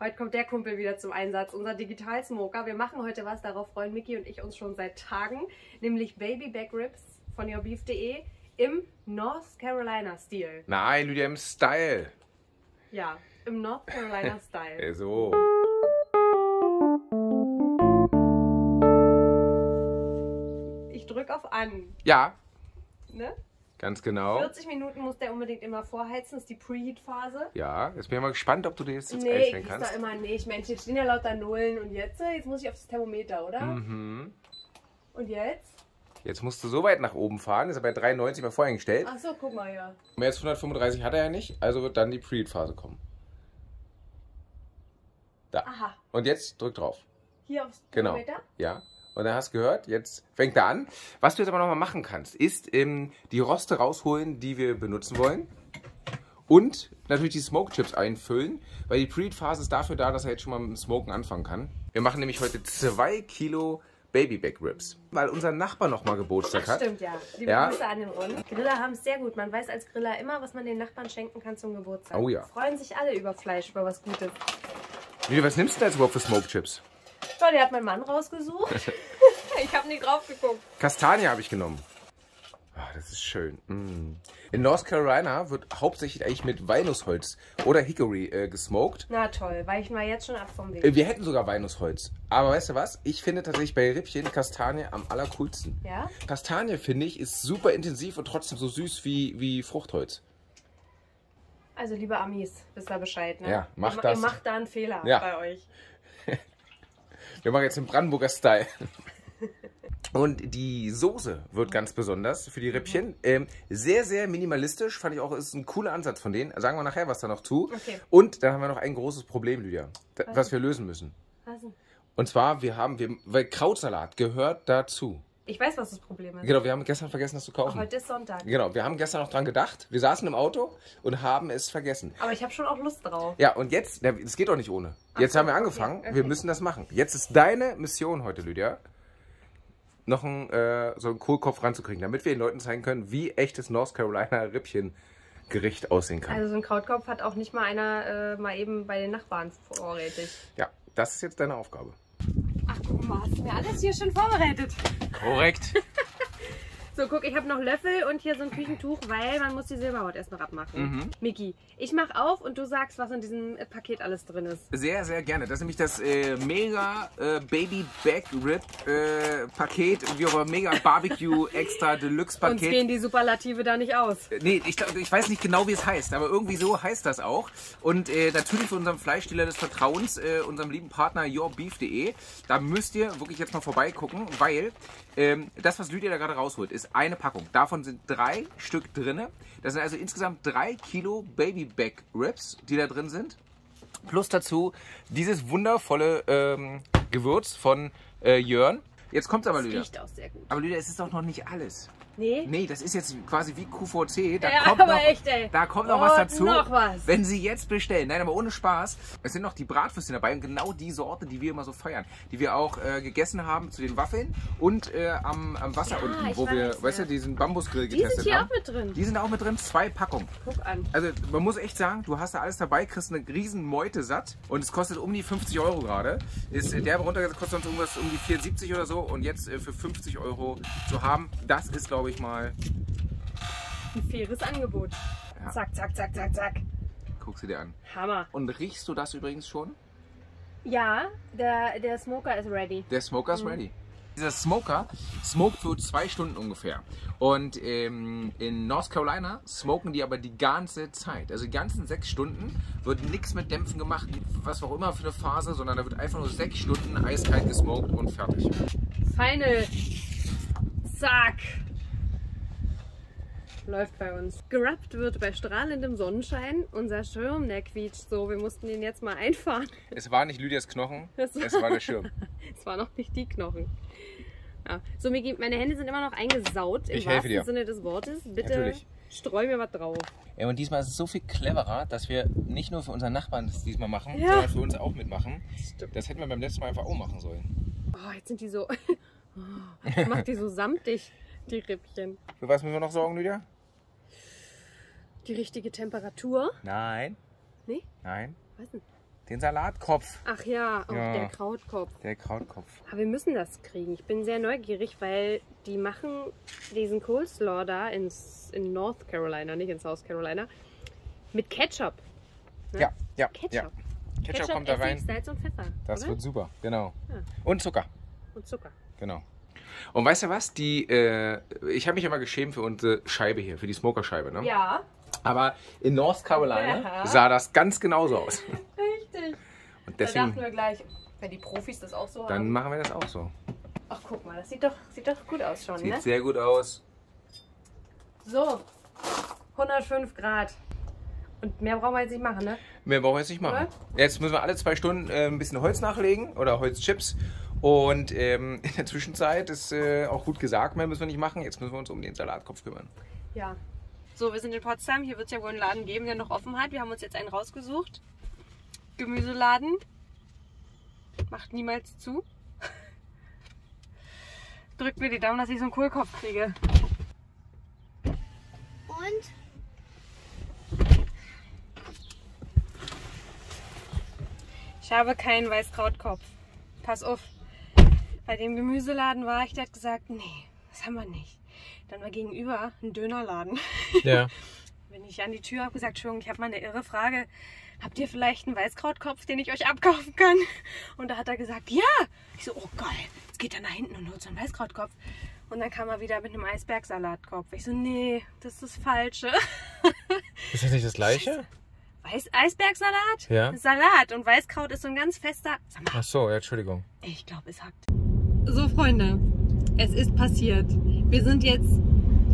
Heute kommt der Kumpel wieder zum Einsatz, unser Digital-Smoker. Wir machen heute was, darauf freuen Mickey und ich uns schon seit Tagen, nämlich Baby Back Ribs von yourbeef.de im North Carolina-Stil. Nein, Lydia, im Style. Ja, im North Carolina-Style. Äh, So. Ich drücke auf an. Ja, Ne? Ganz genau. 40 Minuten muss der unbedingt immer vorheizen, das ist die Preheat-Phase. Ja, jetzt bin ich mal gespannt, ob du dir das jetzt Nee, ich einstellen krieg's da kannst. immer nicht. Mensch, jetzt stehen ja lauter Nullen. Und jetzt? äh, Jetzt muss ich aufs Thermometer, oder? Mhm. Und jetzt? Jetzt musst du so weit nach oben fahren, ist er bei 93 mal vorher gestellt. Ach so, guck mal ja. Mehr als 135 hat er ja nicht, also wird dann die Preheat-Phase kommen. Da. Aha, Und jetzt drück drauf. hier aufs Genau. Thermometer. Ja. Und dann hast du gehört, jetzt fängt er an. Was du jetzt aber nochmal machen kannst, ist ähm, die Roste rausholen, die wir benutzen wollen. Und natürlich die Smoke Chips einfüllen, weil die Preheat-Phase ist dafür da, dass er jetzt schon mal mit dem Smoken anfangen kann. Wir machen nämlich heute zwei Kilo Baby Back Ribs, weil unser Nachbar nochmal Geburtstag hat. stimmt, ja. Liebe Ja. Grüße an den Rund. Griller haben es sehr gut. Man weiß als Griller immer, was man den Nachbarn schenken kann zum Geburtstag. Oh ja. Freuen sich alle über Fleisch, über was Gutes. Lydia, was nimmst du denn jetzt überhaupt für Smoke Chips? So, der hat mein Mann rausgesucht. ich habe nicht drauf geguckt. Kastanie habe ich genommen. Ah, das ist schön. Mm. In North Carolina wird hauptsächlich eigentlich mit Walnussholz oder Hickory äh, gesmoked. Na toll, weichen wir jetzt schon ab vom Weg. Äh, Wir hätten sogar Walnussholz. Aber weißt du was? Ich finde tatsächlich bei Rippchen Kastanie am allercoolsten. Ja? Kastanie, finde ich, ist super intensiv und trotzdem so süß wie, wie Fruchtholz. Also, liebe Amis, wisst ihr Bescheid, ne? Ja, macht ihr, das. Ihr macht da einen Fehler Ja. bei euch. Wir machen jetzt den Brandenburger Style. Und die Soße wird ganz besonders für die Rippchen. Ähm, sehr, sehr minimalistisch. Fand ich auch, ist ein cooler Ansatz von denen. Sagen wir nachher was da noch zu. Okay. Und dann haben wir noch ein großes Problem, Lydia, was wir lösen müssen. Was? Und zwar, wir haben, wir, weil Krautsalat gehört dazu. Ich weiß, was das Problem ist. Genau, wir haben gestern vergessen, das zu kaufen. Heute ist Sonntag. Genau, wir haben gestern noch dran gedacht. Wir saßen im Auto und haben es vergessen. Aber ich habe schon auch Lust drauf. Ja, und jetzt, es geht doch nicht ohne. Jetzt so, haben wir angefangen, okay, okay. wir müssen das machen. Jetzt ist deine Mission heute, Lydia, noch ein, äh, so einen Kohlkopf ranzukriegen, damit wir den Leuten zeigen können, wie echtes North Carolina Rippchen-Gericht aussehen kann. Also so ein Krautkopf hat auch nicht mal einer äh, mal eben bei den Nachbarn vorrätig. Ja, das ist jetzt deine Aufgabe. Ach guck mal, hast du mir alles hier schon vorbereitet. Korrekt. So, guck, ich habe noch Löffel und hier so ein Küchentuch, weil man muss die Silberhaut erst noch abmachen. Mhm. Miki, ich mach auf und du sagst, was in diesem äh, Paket alles drin ist. Sehr, sehr gerne. Das ist nämlich das äh, Mega äh, Baby Back Rib äh, Paket, wie auch Mega Barbecue Extra Deluxe Uns Paket. gehen die Superlative da nicht aus. Nee, ich, ich weiß nicht genau, wie es heißt, aber irgendwie so heißt das auch. Und äh, natürlich für unseren Fleischsteller des Vertrauens, äh, unserem lieben Partner yourbeef.de, da müsst ihr wirklich jetzt mal vorbeigucken, weil ähm, das, was Lydia da gerade rausholt, ist eine Packung. Davon sind drei Stück drinne. Das sind also insgesamt drei Kilo Baby Back Ribs, die da drin sind. Plus dazu dieses wundervolle ähm, Gewürz von äh, Jörn. Jetzt kommt aber Das Lydia. riecht auch sehr gut. Aber Lydia, es ist doch noch nicht alles. Nee? Nee, das ist jetzt quasi wie QVC. Da Ja, kommt aber noch, echt, ey. Da kommt noch Und was dazu. noch was. Wenn Sie jetzt bestellen. Nein, aber ohne Spaß. Es sind noch die Bratwürstchen dabei und genau die Sorte, die wir immer so feiern. Die wir auch äh, gegessen haben zu den Waffeln und äh, am, am Wasser Ja, unten, ich wo wir, weiß, weißt du, diesen Bambusgrill Die getestet sind hier haben. auch mit drin. Die sind auch mit drin. Zwei Packungen. Guck an. Also man muss echt sagen, du hast da alles dabei, kriegst eine riesen Meute satt und es kostet um die 50 Euro gerade. Ist äh, der runtergesetzt, kostet sonst irgendwas um die 74 oder so und jetzt äh, für 50 Euro zu haben, das ist glaube ich mal, Ein faires Angebot. Ja. Zack, zack, zack, zack, zack. guck sie dir an. Hammer. Und riechst du das übrigens schon? Ja, der, der Smoker ist ready. Der Smoker ist ready. Dieser Smoker smoked für zwei Stunden ungefähr. Und ähm, in North Carolina smoken die aber die ganze Zeit. Also die ganzen sechs Stunden wird nichts mit Dämpfen gemacht, was auch immer für eine Phase, sondern da wird einfach nur sechs Stunden eiskalt gesmoked und fertig. Final. Zack. Läuft bei uns. Gerappt wird bei strahlendem Sonnenschein. Unser Schirm, der quietscht so. Wir mussten ihn jetzt mal einfahren. Es war nicht Lydias Knochen, Das es war der Schirm. Es waren noch nicht die Knochen. Ja. So, Miki, meine Hände sind immer noch eingesaut im Ich helfe wahrsten dir. Sinne des Wortes. Bitte Natürlich. streu mir was drauf. Ja, und diesmal ist es so viel cleverer, dass wir nicht nur für unseren Nachbarn das diesmal machen, Ja. sondern für uns auch mitmachen. Stimmt. Das hätten wir beim letzten Mal einfach auch machen sollen. Oh, jetzt sind die so. Oh, ich mach die so samtig, die Rippchen. Für was müssen wir noch sorgen, Lydia? Die richtige Temperatur. Nein. Nee? Nein. Was denn? Den Salatkopf. Ach ja, oh, Ja. der Krautkopf. Der Krautkopf. Aber wir müssen das kriegen. Ich bin sehr neugierig, weil die machen diesen Coleslaw da in, in North Carolina, nicht in South Carolina, mit Ketchup. Ne? Ja, ja, Ketchup. ja. Ketchup, kommt da rein. Salz und Pfeffer. Das oder? wird super, genau. Ja. Und Zucker, Und Zucker. genau. Und weißt du was? Die, äh, ich habe mich immer geschämt für unsere Scheibe hier, für die Smokerscheibe. Ne? Ja, Aber in North Carolina Ja. sah das ganz genauso aus. richtig. Und Da dachten deswegen, wir gleich, wenn die Profis das auch so dann haben. machen wir das auch so. Ach, guck mal, das sieht doch, sieht doch gut aus schon, Sieht ne? sehr gut aus. So, 105 Grad. Und mehr brauchen wir jetzt nicht machen, ne? Mehr brauchen wir jetzt nicht machen. Jetzt müssen wir alle zwei Stunden äh, ein bisschen Holz nachlegen oder Holzchips. Und ähm, in der Zwischenzeit ist äh, auch gut gesagt, mehr müssen wir nicht machen. Jetzt müssen wir uns um den Salatkopf kümmern. Ja. So, wir sind in Potsdam. Hier wird es ja wohl einen Laden geben, der noch offen hat. Wir haben uns jetzt einen rausgesucht. Gemüseladen. Macht niemals zu. Drückt mir die Daumen, dass ich so einen Kohlkopf kriege. Und Ich habe keinen Weißkrautkopf. Pass auf. Bei dem Gemüseladen war ich, der hat gesagt, nee, das haben wir nicht. Dann war gegenüber ein Dönerladen. Ja. Bin ich an die Tür, habe gesagt, Entschuldigung, ich habe mal eine irre Frage. Habt ihr vielleicht einen Weißkrautkopf, den ich euch abkaufen kann? Und da hat er gesagt, ja. Ich so, oh geil, jetzt geht er nach hinten und holt so einen Weißkrautkopf. Und dann kam er wieder mit einem Eisbergsalatkopf. Ich so, nee, das ist das Falsche. Ist das nicht das gleiche? Weiß Eisbergsalat? Ja. Salat und Weißkraut ist so ein ganz fester. Ach so, ja, Entschuldigung. ich glaube, es hackt. So, Freunde, es ist passiert. Wir sind jetzt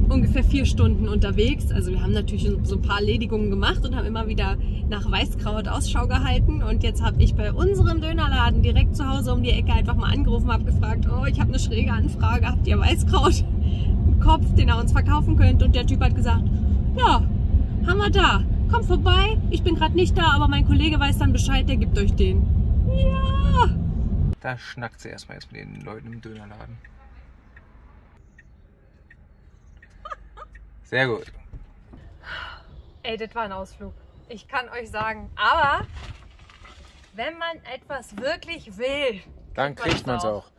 ungefähr vier Stunden unterwegs. Also wir haben natürlich so ein paar Erledigungen gemacht und haben immer wieder nach Weißkraut Ausschau gehalten. Und jetzt habe ich bei unserem Dönerladen direkt zu Hause um die Ecke einfach mal angerufen, habe gefragt, oh, ich habe eine schräge Anfrage, habt ihr Weißkraut? Einen Kopf, den ihr uns verkaufen könnt. Und der Typ hat gesagt, ja, haben wir da. Kommt vorbei. Ich bin gerade nicht da, aber mein Kollege weiß dann Bescheid, der gibt euch den. Ja. Da schnackt sie erstmal jetzt mit den Leuten im Dönerladen. Sehr gut. Ey, das war ein Ausflug. Ich kann euch sagen. Aber wenn man etwas wirklich will. Dann kriegt man es auch. auch.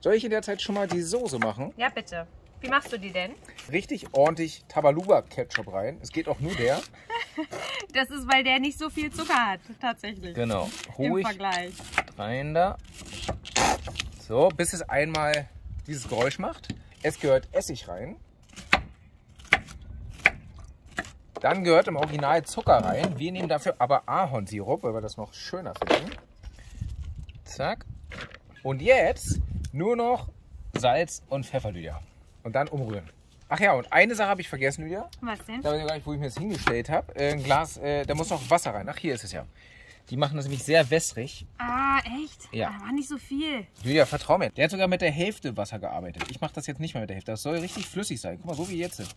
Soll ich in der Zeit schon mal die Soße machen? Ja, bitte. Wie machst du die denn? Richtig ordentlich Tabaluga-Ketchup rein. Es geht auch nur der. Das ist, weil der nicht so viel Zucker hat, tatsächlich. Genau. Im Ruhig Vergleich. rein da. So, bis es einmal dieses Geräusch macht. Es gehört Essig rein. Dann gehört im Original Zucker rein. Wir nehmen dafür aber Ahornsirup, weil wir das noch schöner finden. Zack. Und jetzt nur noch Salz und Pfeffer, Lydia. Und dann umrühren. Ach ja, und eine Sache habe ich vergessen, Lydia. Was denn? Da weiß ich gar nicht, wo ich mir das hingestellt habe. Äh, ein Glas, äh, da muss noch Wasser rein. Ach, hier ist es ja. Die machen das nämlich sehr wässrig. Ah, echt? Ja. Da war nicht so viel. Julia, vertrau mir. Der hat sogar mit der Hälfte Wasser gearbeitet. Ich mache das jetzt nicht mehr mit der Hälfte. Das soll richtig flüssig sein. Guck mal, so wie jetzt. Echt?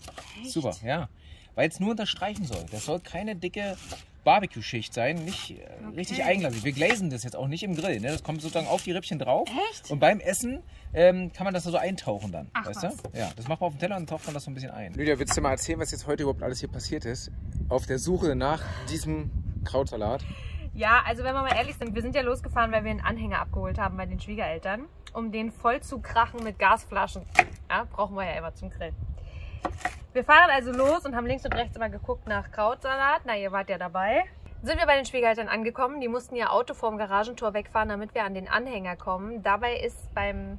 Super, ja. Weil es nur unterstreichen soll. Das soll keine dicke Barbecue-Schicht sein. Nicht äh, richtig einglasig. Wir glasen das jetzt auch nicht im Grill. Ne? Das kommt sozusagen auf die Rippchen drauf. Echt? Und beim Essen ähm, kann man das so eintauchen dann. Ach, weißt was. du? Ja, das macht man auf dem Teller und taucht man das so ein bisschen ein. Lydia, willst du mal erzählen, was jetzt heute überhaupt alles hier passiert ist? Auf der Suche nach diesem Krautsalat. Ja, also wenn wir mal ehrlich sind, wir sind ja losgefahren, weil wir einen Anhänger abgeholt haben bei den Schwiegereltern, um den voll zu krachen mit Gasflaschen. Ja, brauchen wir ja immer zum Grillen. Wir fahren also los und haben links und rechts immer geguckt nach Krautsalat. Na, ihr wart ja dabei. Sind wir bei den Schwiegereltern angekommen. Die mussten ihr Auto vorm Garagentor wegfahren, damit wir an den Anhänger kommen. Dabei ist beim,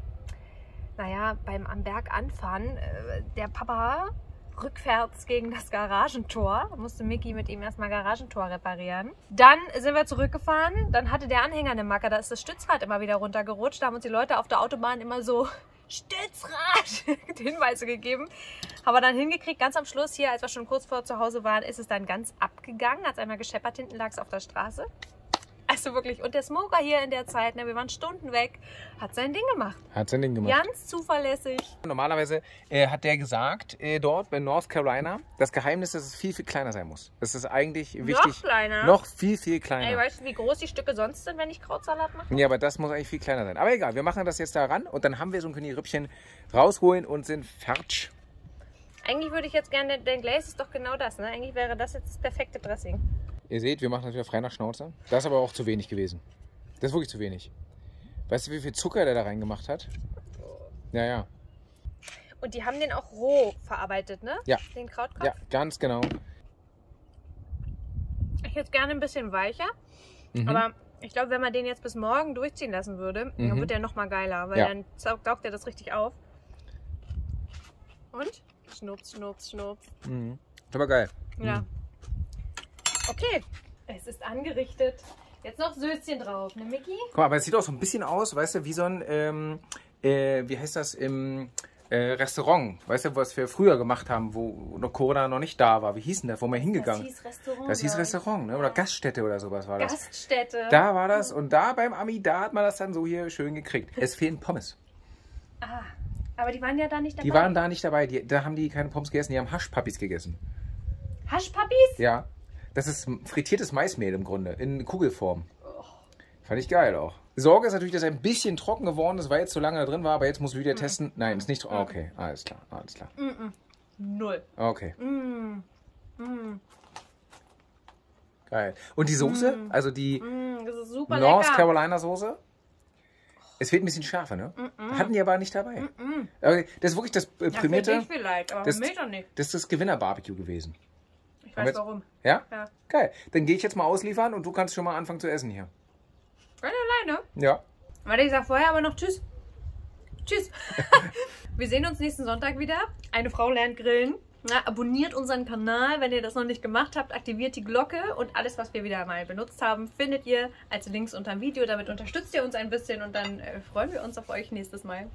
naja, beim am Berg anfahren äh, der Papa rückwärts gegen das Garagentor. Musste Mickey mit ihm erstmal Garagentor reparieren. Dann sind wir zurückgefahren. Dann hatte der Anhänger eine Macke. Da ist das Stützrad immer wieder runtergerutscht. Da haben uns die Leute auf der Autobahn immer so Stützrad Hinweise gegeben. Aber dann hingekriegt, ganz am Schluss hier, als wir schon kurz vor zu Hause waren, ist es dann ganz abgegangen. Hat es einmal gescheppert, hinten lag es auf der Straße. Also wirklich, und der Smoker hier in der Zeit, ne, wir waren Stunden weg, hat sein Ding gemacht. Hat sein Ding gemacht. Ganz zuverlässig. Normalerweise äh, hat der gesagt, äh, dort bei North Carolina, das Geheimnis ist, dass es viel, viel kleiner sein muss. Das ist eigentlich wichtig. kleiner? Noch viel, viel kleiner. Ey, weißt du, wie groß die Stücke sonst sind, wenn ich Krautsalat mache? ja, aber das muss eigentlich viel kleiner sein. Aber egal, wir machen das jetzt da ran und dann haben wir so ein können die Rippchen rausholen und sind fertig. Eigentlich würde ich jetzt gerne, der Glaze ist doch genau das, ne? Eigentlich wäre das jetzt das perfekte Dressing. Ihr seht, wir machen das wieder frei nach Schnauze. Das ist aber auch zu wenig gewesen. Das ist wirklich zu wenig. Weißt du, wie viel Zucker der da reingemacht hat? Ja, ja. Und die haben den auch roh verarbeitet, ne? Ja. Den Krautkopf. Ja, ganz genau. Ich hätte gerne ein bisschen weicher. Mhm. Aber ich glaube, wenn man den jetzt bis morgen durchziehen lassen würde, dann Mhm. wird der noch mal geiler, weil Ja. dann saugt er das richtig auf. Und? Schnups, schnups, schnups. Mhm. Aber geil. Ja. Okay, es ist angerichtet. Jetzt noch Söschen drauf, ne Micky? Guck mal, aber es sieht auch so ein bisschen aus, weißt du, wie so ein, ähm, äh, wie heißt das, im äh, Restaurant. Weißt du, was wir früher gemacht haben, wo noch Corona noch nicht da war. Wie hieß denn das? Wo wir hingegangen? Das hieß Restaurant. Das hieß. Restaurant, ne? oder Gaststätte oder sowas war das. Gaststätte. Da war das und da beim Ami, da hat man das dann so hier schön gekriegt. Es fehlen Pommes. Ah, aber die waren ja da nicht dabei. Die waren da nicht dabei, die, da haben die keine Pommes gegessen, die haben Haschpappis gegessen. Haschpappis? Ja, das ist frittiertes Maismehl im Grunde, in Kugelform. Fand ich geil auch. Sorge ist natürlich, dass er ein bisschen trocken geworden ist, weil jetzt so lange da drin war, aber jetzt muss Lydia testen. Nein, ist nicht trocken. Okay, alles klar, alles klar. Null. Okay, Mm. Mm. geil. Und die Soße, also die Mm, das ist super North lecker. Carolina Soße. Es fehlt ein bisschen Schärfe, ne? Hatten die aber nicht dabei. Das ist wirklich das äh, Ja, für prämierte, dich vielleicht, aber das- für mich doch nicht. das ist das Gewinner-Barbecue gewesen. Ich weiß jetzt- warum. Ja? Ja. Geil. Dann gehe ich jetzt mal ausliefern und du kannst schon mal anfangen zu essen hier. Ganz alleine. Ja. Warte, ich sag vorher aber noch Tschüss. Tschüss. Wir sehen uns nächsten Sonntag wieder. Eine Frau lernt grillen. Na, abonniert unseren Kanal, wenn ihr das noch nicht gemacht habt. Aktiviert die Glocke und alles, was wir wieder mal benutzt haben, findet ihr als Links unter dem Video. Damit unterstützt ihr uns ein bisschen und dann äh, freuen wir uns auf euch nächstes Mal.